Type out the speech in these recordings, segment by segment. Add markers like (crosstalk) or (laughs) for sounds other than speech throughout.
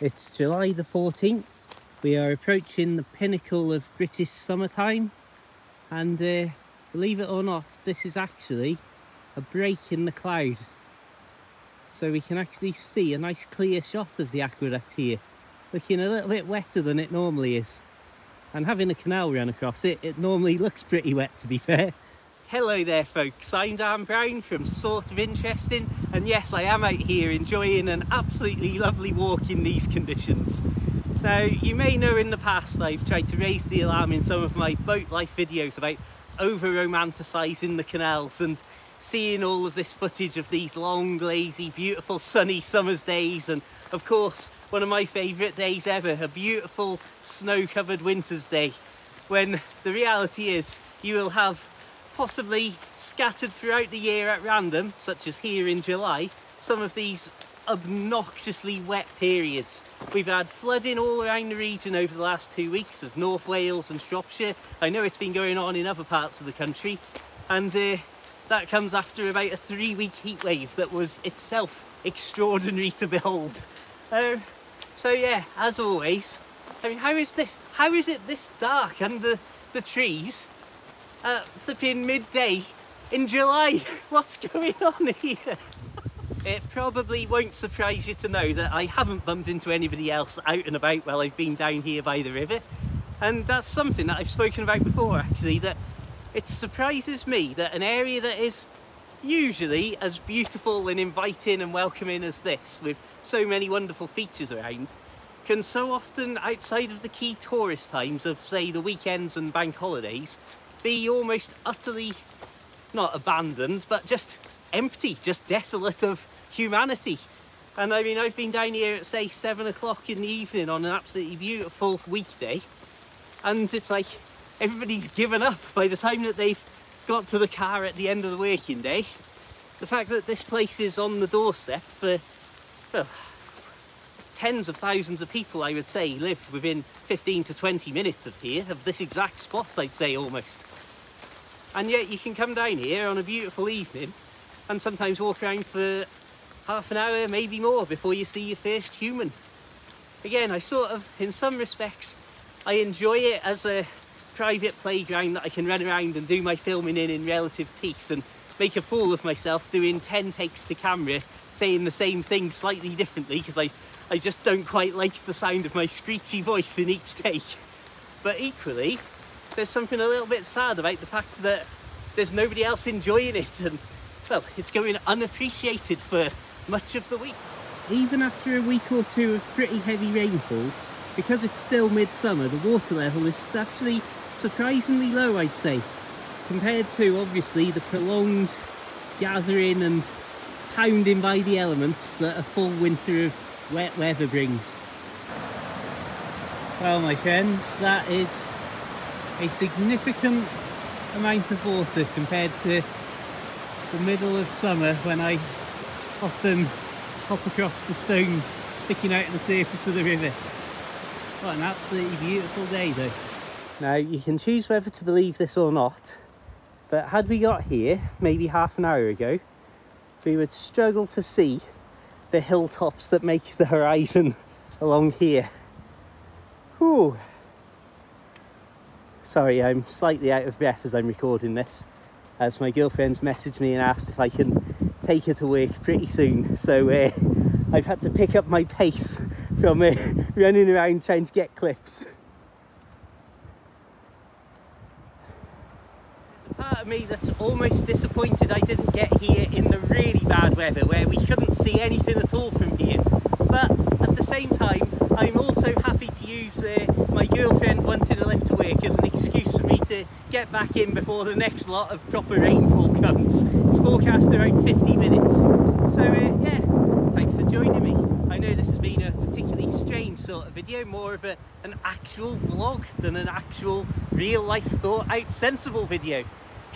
It's July the 14th. We are approaching the pinnacle of British summertime. And uh, believe it or not this is actually a break in the cloud. So we can actually see a nice clear shot of the aqueduct here looking a little bit wetter than it normally is. And having a canal run across it it normally looks pretty wet to be fair Hello there folks, I'm Dan Brown from Sort of Interesting and yes I am out here enjoying an absolutely lovely walk in these conditions. Now you may know in the past I've tried to raise the alarm in some of my boat life videos about over romanticising the canals and seeing all of this footage of these long lazy beautiful sunny summer's days and of course one of my favourite days ever, a beautiful snow covered winter's day when the reality is you will have possibly scattered throughout the year at random, such as here in July, some of these obnoxiously wet periods. We've had flooding all around the region over the last two weeks of North Wales and Shropshire. I know it's been going on in other parts of the country and uh, that comes after about a three week heat wave that was itself (laughs) extraordinary to behold. Uh, so yeah, as always, I mean, how is this, how is it this dark under the trees at flipping midday in July. (laughs) What's going on here? it probably won't surprise you to know that I haven't bumped into anybody else out and about while I've been down here by the river. And that's something that I've spoken about before actually, that it surprises me that an area that is usually as beautiful and inviting and welcoming as this, with so many wonderful features around, can so often outside of the key tourist times of say the weekends and bank holidays be almost utterly, not abandoned, but just empty, just desolate of humanity. And I mean, I've been down here at say seven o'clock in the evening on an absolutely beautiful weekday, and it's like everybody's given up by the time that they've got to the car at the end of the working day. The fact that this place is on the doorstep for, well, tens of thousands of people, I would say, live within 15 to 20 minutes of here, of this exact spot, I'd say almost. And yet you can come down here on a beautiful evening and sometimes walk around for half an hour, maybe more, before you see your first human. Again, I sort of, in some respects, I enjoy it as a private playground that I can run around and do my filming in in relative peace and make a fool of myself doing 10 takes to camera saying the same thing slightly differently because I I just don't quite like the sound of my screechy voice in each take. But equally, there's something a little bit sad about the fact that there's nobody else enjoying it and, well, it's going unappreciated for much of the week. Even after a week or two of pretty heavy rainfall, because it's still midsummer, the water level is actually surprisingly low, I'd say, compared to obviously the prolonged gathering and pounding by the elements that a full winter of wet weather brings. Well my friends, that is a significant amount of water compared to the middle of summer when I often hop across the stones sticking out of the surface of the river. What an absolutely beautiful day though. Now you can choose whether to believe this or not, but had we got here maybe half an hour ago, we would struggle to see the hilltops that make the horizon along here. Whew. Sorry, I'm slightly out of breath as I'm recording this, as my girlfriend's messaged me and asked if I can take her to work pretty soon. So uh, I've had to pick up my pace from uh, (laughs) running around trying to get clips. Part of me that's almost disappointed I didn't get here in the really bad weather where we couldn't see anything at all from here. But at the same time, I'm also happy to use uh, my girlfriend wanting a lift to work as an excuse for me to get back in before the next lot of proper rainfall (laughs) comes. It's forecast around 50 minutes. So uh, yeah, thanks for joining me. I know this has been a strange sort of video, more of a, an actual vlog than an actual real life thought out sensible video.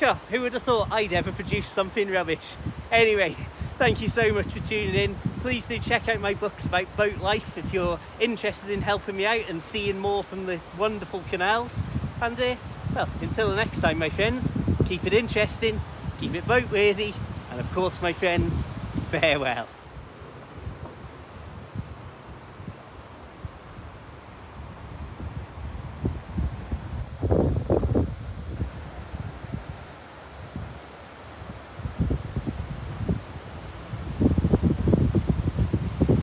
God, who would have thought I'd ever produce something rubbish? Anyway, thank you so much for tuning in. Please do check out my books about boat life if you're interested in helping me out and seeing more from the wonderful canals. And uh, well, until the next time, my friends, keep it interesting, keep it boat worthy, and of course, my friends, farewell.